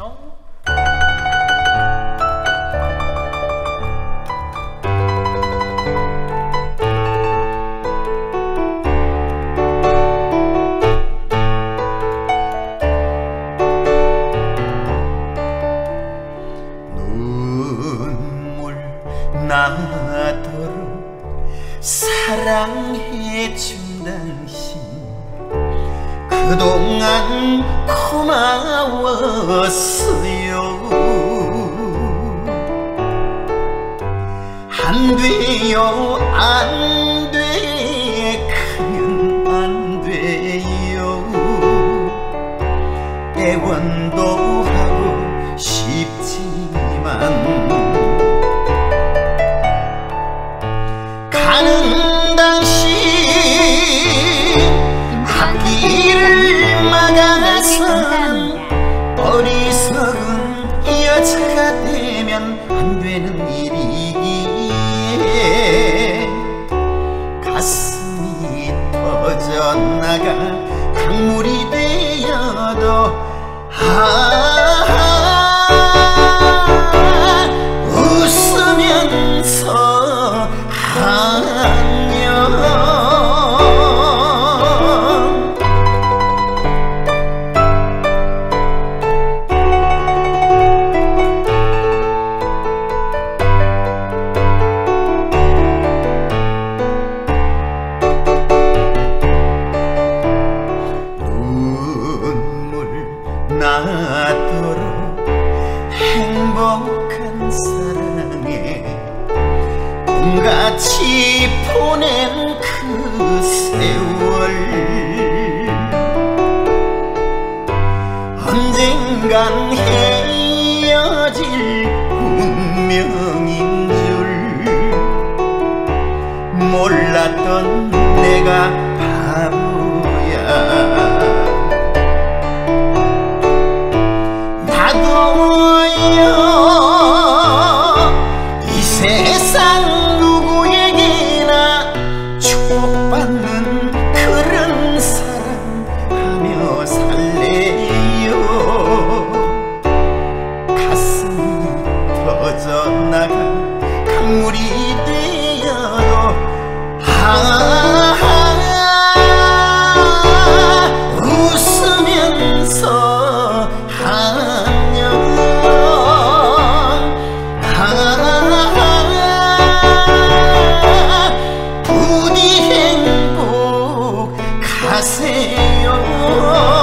뿅 눈물 나도록 사랑해준 당신 그동안 고마웠어요. 안 돼요 안돼. 가면 안 돼요. 애원 앞길을 막아선 어리석은 여자가 되면 안 되는 일이기에 가슴이 터져나가 강물이 되어도 아 웃으면서 안 나도록 행복한 사랑에 꿈같이 보낸 그 세월. 언젠간 헤어질 운명인 줄 몰랐던 내가 세상 누구에게나 축복받는 그런 사랑하며 살래요. 가슴이 터져나가 강물이 你有